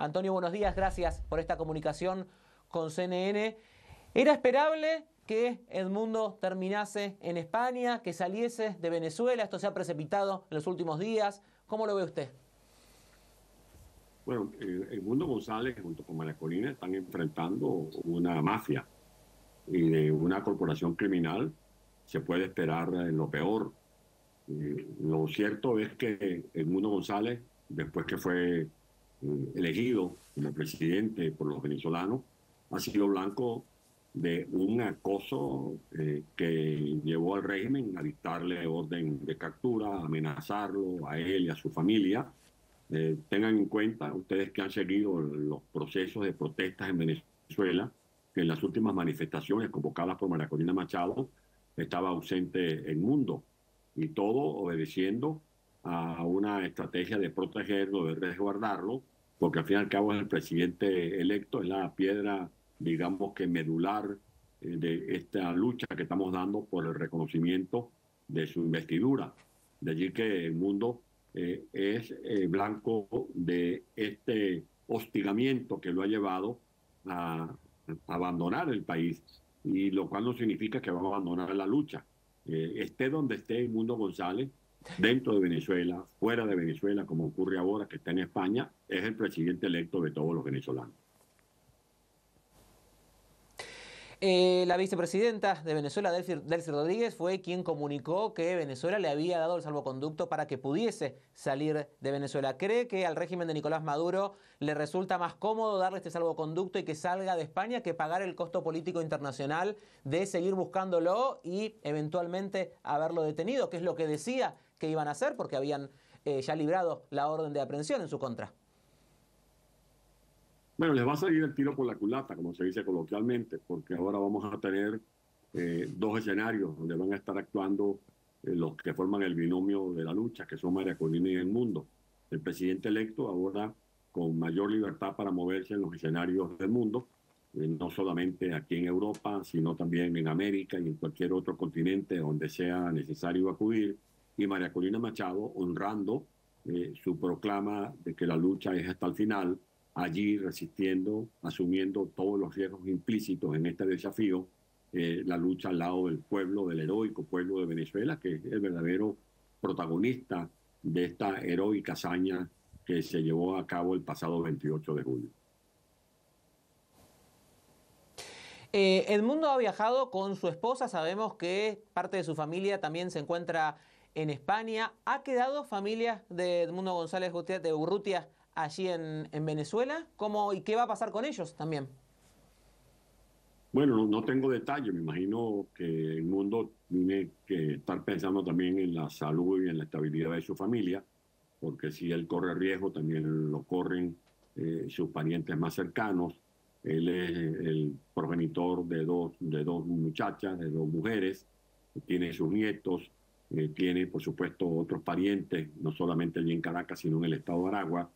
Antonio, buenos días, gracias por esta comunicación con CNN. ¿Era esperable que Edmundo terminase en España, que saliese de Venezuela? Esto se ha precipitado en los últimos días. ¿Cómo lo ve usted? Bueno, eh, Edmundo González junto con María Corina están enfrentando una mafia y de una corporación criminal se puede esperar lo peor. lo cierto es que Edmundo González, después que fue eh, elegido como presidente por los venezolanos, ha sido blanco de un acoso eh, que llevó al régimen a dictarle orden de captura, amenazarlo a él y a su familia. Eh, tengan en cuenta, ustedes que han seguido los procesos de protestas en Venezuela, que en las últimas manifestaciones convocadas por María Corina Machado estaba ausente el mundo y todo obedeciendo a una estrategia de protegerlo, de resguardarlo, porque al fin y al cabo es el presidente electo, es la piedra digamos que medular eh, de esta lucha que estamos dando por el reconocimiento de su investidura. De allí que el mundo eh, es eh, blanco de este hostigamiento que lo ha llevado a, abandonar el país, y lo cual no significa que va a abandonar la lucha. esté donde esté el mundo González, dentro de Venezuela, fuera de Venezuela, como ocurre ahora que está en España, es el presidente electo de todos los venezolanos. Eh, la vicepresidenta de Venezuela, Delcy, Rodríguez, fue quien comunicó que Venezuela le había dado el salvoconducto para que pudiese salir de Venezuela. ¿Cree que al régimen de Nicolás Maduro le resulta más cómodo darle este salvoconducto y que salga de España que pagar el costo político internacional de seguir buscándolo y eventualmente haberlo detenido, que es lo que decía que iban a hacer porque habían eh, ya librado la orden de aprehensión en su contra? Bueno, les va a salir el tiro por la culata, como se dice coloquialmente, porque ahora vamos a tener eh, dos escenarios donde van a estar actuando eh, los que forman el binomio de la lucha, que son María Corina y el mundo. El presidente electo ahora con mayor libertad para moverse en los escenarios del mundo, eh, no solamente aquí en Europa, sino también en América y en cualquier otro continente donde sea necesario acudir. Y María Corina Machado honrando su proclama de que la lucha es hasta el final allí resistiendo, asumiendo todos los riesgos implícitos en este desafío, eh, la lucha al lado del pueblo, del heroico pueblo de Venezuela, que es el verdadero protagonista de esta heroica hazaña que se llevó a cabo el pasado 28 de julio. Eh, Edmundo ha viajado con su esposa, sabemos que parte de su familia también se encuentra en España. ¿Ha quedado familia de Edmundo González Gutiérrez de Urrutia allí en, Venezuela? ¿Cómo, ¿Y qué va a pasar con ellos también? Bueno, no, tengo detalles. Me imagino que el mundo tiene que estar pensando también en la salud y en la estabilidad de su familia, porque si él corre riesgo, también lo corren eh, sus parientes más cercanos. Él es el progenitor de dos, de dos muchachas, de dos mujeres, tiene sus nietos, eh, tiene por supuesto otros parientes, no solamente allí en Caracas, sino en el estado de Aragua.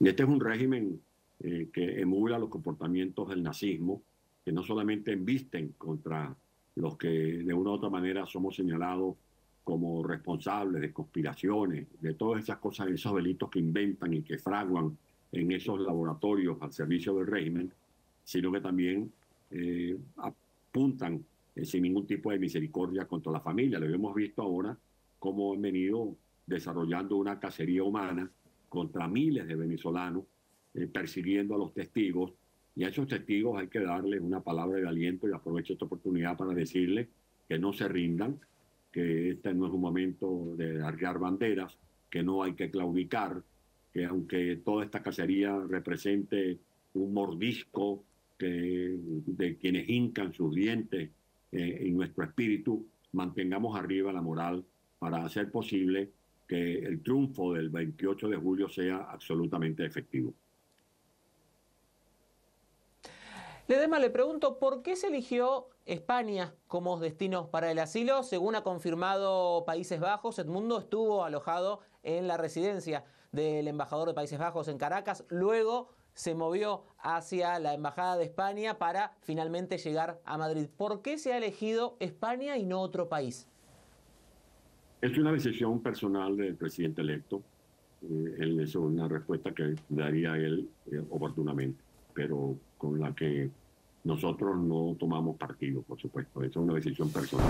Este es un régimen eh, que emula los comportamientos del nazismo, que no solamente embisten contra los que de una u otra manera somos señalados como responsables de conspiraciones, de todas esas cosas, esos delitos que inventan y que fraguan en esos laboratorios al servicio del régimen, sino que también eh, apuntan eh, sin ningún tipo de misericordia contra la familia. Lo hemos visto ahora cómo han venido desarrollando una cacería humana contra miles de venezolanos, eh, persiguiendo a los testigos. Y a esos testigos hay que darles una palabra de aliento y aprovecho esta oportunidad para decirles que no se rindan, que este no es un momento de arriar banderas, que no hay que claudicar, que aunque toda esta cacería represente un mordisco que, de quienes hincan sus dientes eh, en nuestro espíritu, mantengamos arriba la moral para hacer posible que el triunfo del 28 de julio sea absolutamente efectivo. Ledema, le pregunto, ¿por qué se eligió España como destino para el asilo? Según ha confirmado Países Bajos, Edmundo estuvo alojado en la residencia del embajador de Países Bajos en Caracas, luego se movió hacia la Embajada de España para finalmente llegar a Madrid. ¿Por qué se ha elegido España y no otro país? Es una decisión personal del presidente electo. él es una respuesta que daría él oportunamente, pero con la que nosotros no tomamos partido, por supuesto. Eso es una decisión personal.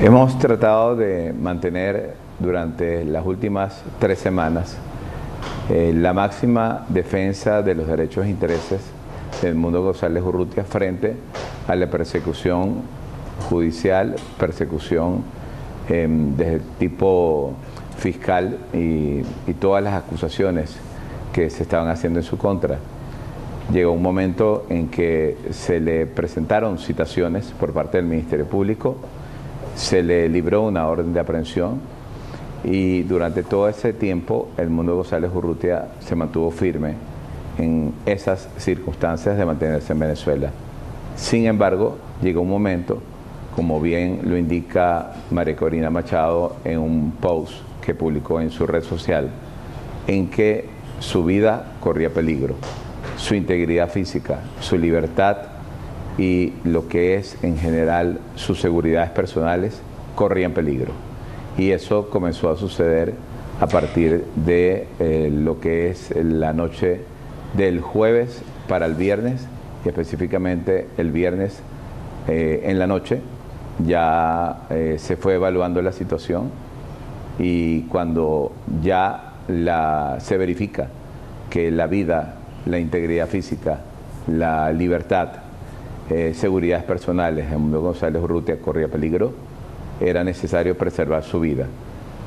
Hemos tratado de mantener durante las últimas tres semanas eh, la máxima defensa de los derechos e intereses del mundo González Urrutia frente a la persecución judicial, persecución eh, de tipo fiscal y todas las acusaciones que se estaban haciendo en su contra. Llegó un momento en que se le presentaron citaciones por parte del Ministerio Público, se le libró una orden de aprehensión y durante todo ese tiempo el mundo González Urrutia se mantuvo firme en esas circunstancias de mantenerse en Venezuela. Sin embargo, llegó un momento, como bien lo indica María Corina Machado en un post que publicó en su red social, en que su vida corría peligro su integridad física, su libertad y lo que es en general sus seguridades personales corrían peligro. Y eso comenzó a suceder a partir de eh, lo que es la noche del jueves para el viernes y específicamente el viernes eh, en la noche ya eh, se fue evaluando la situación y cuando ya se verifica que la vida la integridad física, la libertad, seguridades personales, mundo González Urrutia corría peligro, era necesario preservar su vida.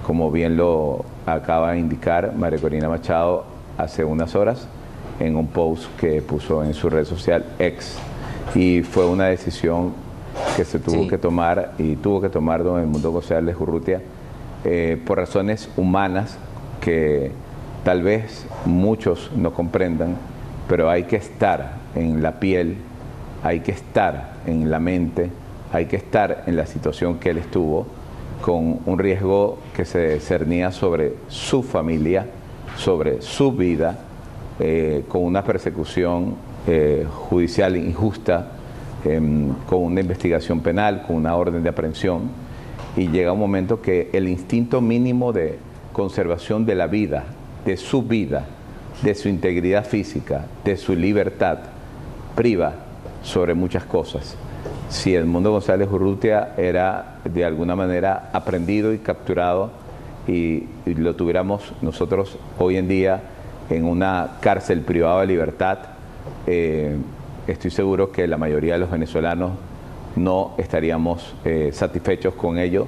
Como bien lo acaba de indicar María Corina Machado hace unas horas en un post que puso en su red social ex. Y fue una decisión que se tuvo que tomar y tuvo que tomar don mundo González Urrutia eh, por razones humanas que tal vez muchos no comprendan, pero hay que estar en la piel, hay que estar en la mente, hay que estar en la situación que él estuvo, con un riesgo que se cernía sobre su familia, sobre su vida, eh, con una persecución eh, judicial injusta, em, con una investigación penal, con una orden de aprehensión, y llega un momento que el instinto mínimo de conservación de la vida, de su vida, de su integridad física, de su libertad, priva sobre muchas cosas. Si el mundo González Urrutia era de alguna manera aprendido y capturado y, lo tuviéramos nosotros hoy en día en una cárcel privada de libertad, eh, estoy seguro que la mayoría de los venezolanos no estaríamos eh, satisfechos con ello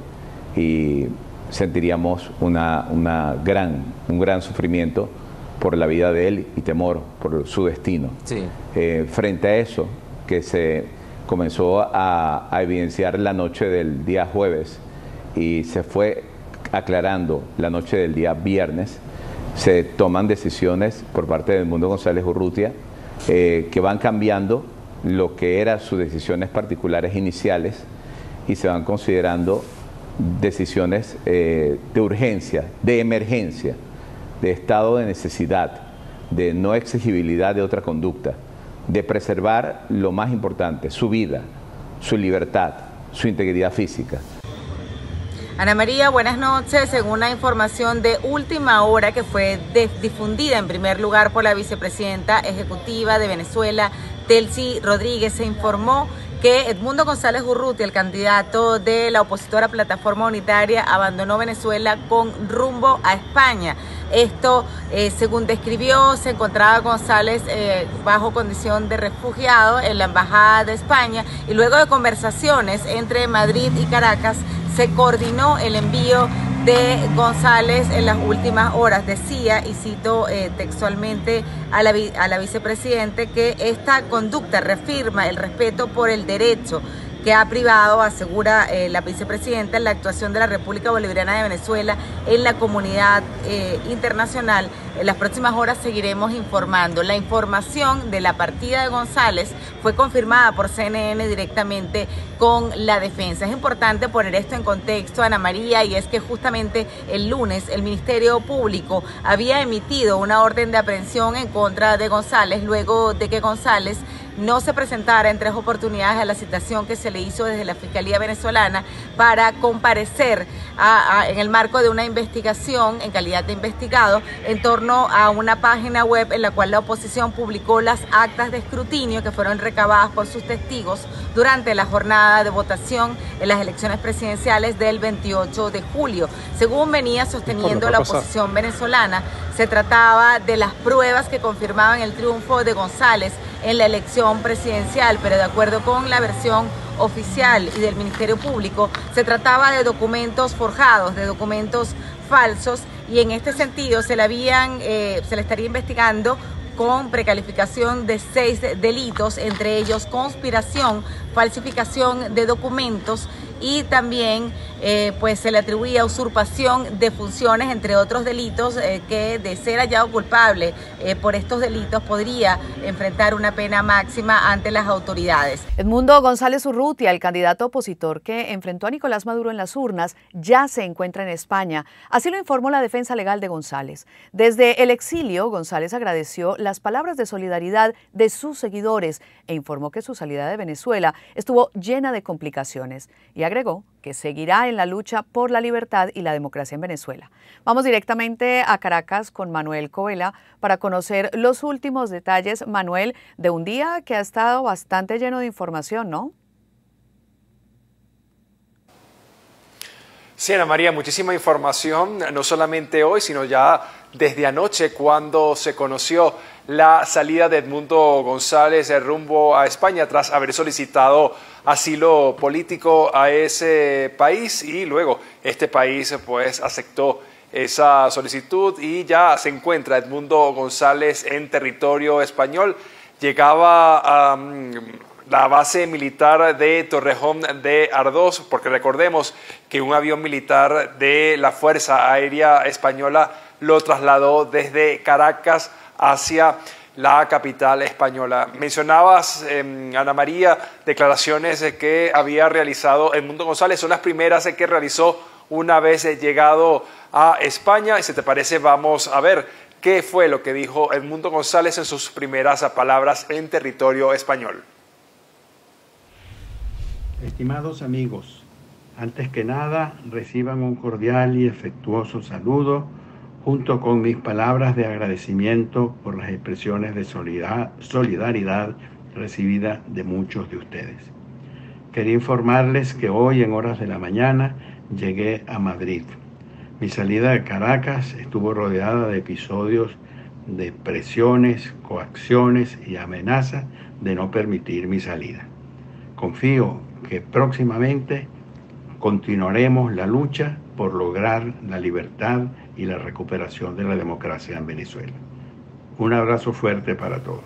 y sentiríamos una, una gran, un gran sufrimiento por la vida de él y temor por su destino. Eh, frente a eso, que se comenzó a, evidenciar la noche del día jueves y se fue aclarando la noche del día viernes, se toman decisiones por parte del mundo González Urrutia eh, que van cambiando lo que eran sus decisiones particulares iniciales y se van considerando decisiones eh, de urgencia, de emergencia, de estado de necesidad, de no exigibilidad de otra conducta, de preservar lo más importante, su vida, su libertad, su integridad física. Ana María, buenas noches. Según la información de última hora que fue difundida en primer lugar por la vicepresidenta ejecutiva de Venezuela, Telsi Rodríguez, se informó que Edmundo González Urruti, el candidato de la opositora Plataforma Unitaria, abandonó Venezuela con rumbo a España. Esto, eh, según describió, se encontraba González eh, bajo condición de refugiado en la Embajada de España y luego de conversaciones entre Madrid y Caracas se coordinó el envío de González en las últimas horas. Decía, y cito eh, textualmente a la, a la vicepresidente, que esta conducta reafirma el respeto por el derecho que ha privado, asegura eh, la vicepresidenta, la actuación de la República Bolivariana de Venezuela en la comunidad eh, internacional. En las próximas horas seguiremos informando. La información de la partida de González fue confirmada por CNN directamente con la defensa. Es importante poner esto en contexto, Ana María, y es que justamente el lunes el Ministerio Público había emitido una orden de aprehensión en contra de González luego de que González no se presentara en tres oportunidades a la citación que se le hizo desde la Fiscalía venezolana para comparecer en el marco de una investigación en calidad de investigado en torno a una página web en la cual la oposición publicó las actas de escrutinio que fueron recabadas por sus testigos durante la jornada de votación en las elecciones presidenciales del 28 de julio. Según venía sosteniendo la oposición venezolana, se trataba de las pruebas que confirmaban el triunfo de González en la elección presidencial, pero de acuerdo con la versión oficial y del Ministerio Público, se trataba de documentos forjados, de documentos falsos y en este sentido se le habían, eh, se le estaría investigando con precalificación de seis delitos, entre ellos conspiración, falsificación de documentos y también eh, pues se le atribuía usurpación de funciones, entre otros delitos, eh, que de ser hallado culpable eh, por estos delitos podría enfrentar una pena máxima ante las autoridades. Edmundo González Urrutia, el candidato opositor que enfrentó a Nicolás Maduro en las urnas, ya se encuentra en España. Así lo informó la defensa legal de González. Desde el exilio, González agradeció las palabras de solidaridad de sus seguidores e informó que su salida de Venezuela estuvo llena de complicaciones y que seguirá en la lucha por la libertad y la democracia en Venezuela. Vamos directamente a Caracas con Manuel Coela para conocer los últimos detalles, Manuel, de un día que ha estado bastante lleno de información, ¿no? Sí, Ana María, muchísima información, no solamente hoy, sino ya desde anoche cuando se conoció la salida de Edmundo González rumbo a España tras haber solicitado asilo político a ese país y luego este país pues aceptó esa solicitud y ya se encuentra Edmundo González en territorio español. Llegaba a mm, la base militar de Torrejón de Ardós, porque recordemos que un avión militar de la Fuerza Aérea Española lo trasladó desde Caracas hacia la capital española. Mencionabas, em, Ana María, declaraciones que había realizado Edmundo González, son las primeras que realizó una vez llegado a España y si te parece vamos a ver qué fue lo que dijo Edmundo González en sus primeras palabras en territorio español. Estimados amigos, antes que nada reciban un cordial y efectuoso saludo junto con mis palabras de agradecimiento por las expresiones de solidaridad recibidas de muchos de ustedes. Quería informarles que hoy en horas de la mañana llegué a Madrid. Mi salida de Caracas estuvo rodeada de episodios de presiones, coacciones y amenazas de no permitir mi salida. Confío que próximamente continuaremos la lucha por lograr la libertad y la recuperación de la democracia en Venezuela. Un abrazo fuerte para todos.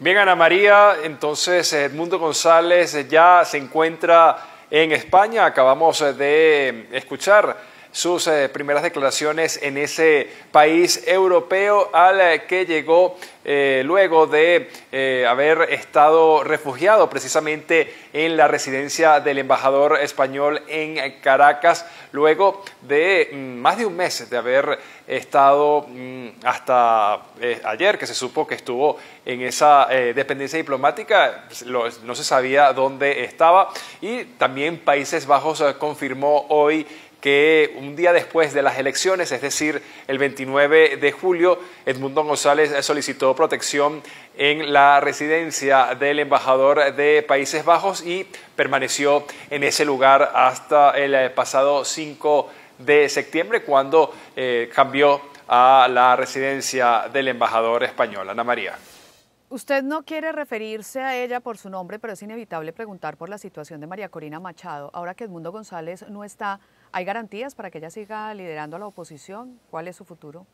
Bien, Ana María, entonces Edmundo González ya se encuentra en España. Acabamos de escuchar sus eh, primeras declaraciones en ese país europeo al eh, que llegó eh, luego de haber estado refugiado precisamente en la residencia del embajador español en Caracas, luego de mm, más de un mes de haber estado mm, hasta ayer que se supo que estuvo en esa dependencia diplomática, no se sabía dónde estaba. Y también Países Bajos confirmó hoy que un día después de las elecciones, es decir, el 29 de julio, Edmundo González solicitó protección en la residencia del embajador de Países Bajos y permaneció en ese lugar hasta el pasado 5 de septiembre, cuando eh, cambió a la residencia del embajador español. Ana María. Usted no quiere referirse a ella por su nombre, pero es inevitable preguntar por la situación de María Corina Machado. Ahora que Edmundo González no está ¿Hay garantías para que ella siga liderando a la oposición? ¿Cuál es su futuro?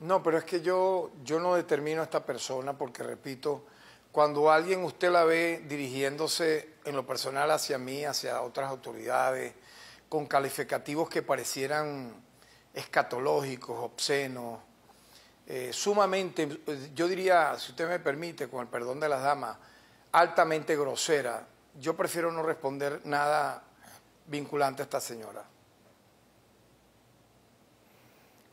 No, pero es que yo, yo no determino a esta persona porque, repito, cuando alguien usted la ve dirigiéndose en lo personal hacia mí, hacia otras autoridades, con calificativos que parecieran escatológicos, obscenos, eh, sumamente, yo diría, si usted me permite, con el perdón de las damas, altamente grosera, yo prefiero no responder nada vinculante a esta señora.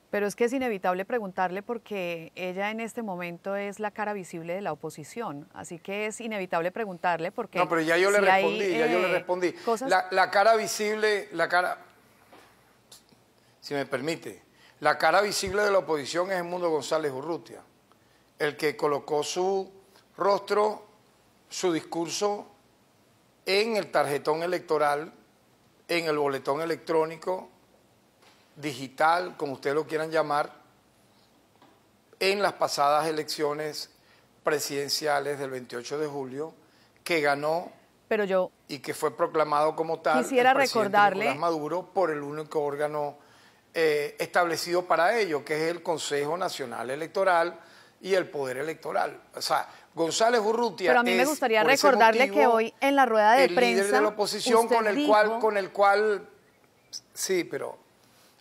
Pero es que es inevitable preguntarle porque ella en este momento es la cara visible de la oposición. Así que es inevitable preguntarle porque... No, pero ya yo le respondí, ya yo le eh, respondí. La, la cara visible, la cara... Si me permite, la cara visible de la oposición es el Mundo González Urrutia, el que colocó su rostro, su discurso en el tarjetón electoral, en el boletón electrónico, digital, como ustedes lo quieran llamar, en las pasadas elecciones presidenciales del 28 de julio, que ganó pero yo y que fue proclamado como tal quisiera recordarle Maduro por el único órgano eh, establecido para ello, que es el Consejo Nacional Electoral y el Poder Electoral. O sea, González Urrutia. Pero a mí me gustaría recordarle que hoy en la rueda de el prensa. Líder de la oposición con el cual, con el cual. Sí, pero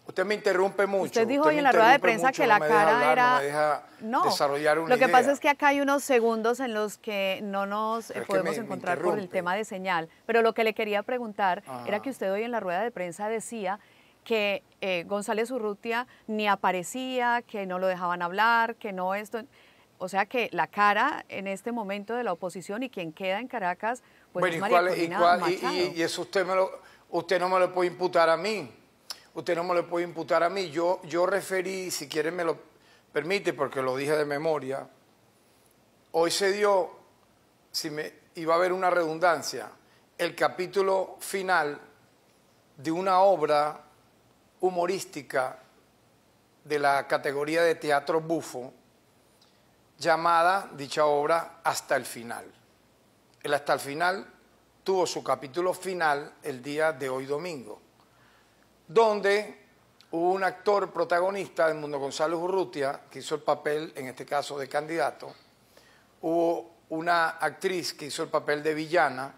Usted me interrumpe mucho. Usted dijo hoy en la rueda de prensa que la cara era. No, desarrollar una Lo que pasa es que acá hay unos segundos en los que no nos podemos encontrar por el tema de señal. Pero lo que le quería preguntar era que usted hoy en la rueda de prensa decía que eh, González Urrutia ni aparecía, que no lo dejaban hablar, que no esto. O sea que la cara en este momento de la oposición y quien queda en Caracas, pues es María y, cuál, y, y, eso usted, me lo, usted no me lo puede imputar a mí. Usted no me lo puede imputar a mí. Yo, yo referí, si quieren me lo permite, porque lo dije de memoria, hoy se dio, si me iba a haber una redundancia, el capítulo final de una obra humorística de la categoría de teatro bufo, llamada, dicha obra, Hasta el final. El Hasta el final tuvo su capítulo final el día de hoy domingo, donde hubo un actor protagonista del mundo González Urrutia, que hizo el papel, en este caso, de candidato, hubo una actriz que hizo el papel de villana,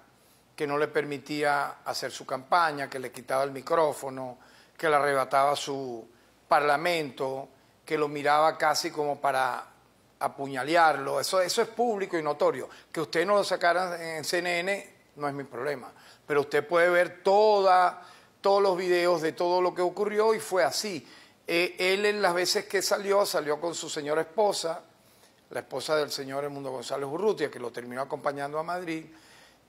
que no le permitía hacer su campaña, que le quitaba el micrófono, que le arrebataba su parlamento, que lo miraba casi como para apuñalearlo. Eso, eso es público y notorio. Que usted no lo sacara en CNN no es mi problema. Pero usted puede ver todos los videos de todo lo que ocurrió y fue así. Eh, él en las veces que salió, salió con su señora esposa, la esposa del señor Edmundo González Urrutia, que lo terminó acompañando a Madrid,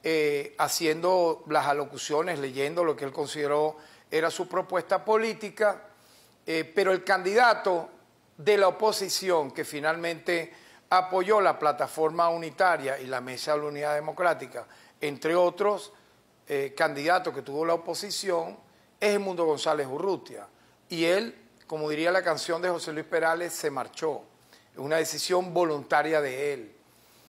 eh, haciendo las alocuciones, leyendo lo que él consideró era su propuesta política, eh, pero el candidato de la oposición que finalmente apoyó la plataforma unitaria y la Mesa de la Unidad Democrática, entre otros eh, candidatos que tuvo la oposición, es Mundo González Urrutia. Y él, como diría la canción de José Luis Perales, se marchó. Es una decisión voluntaria de él.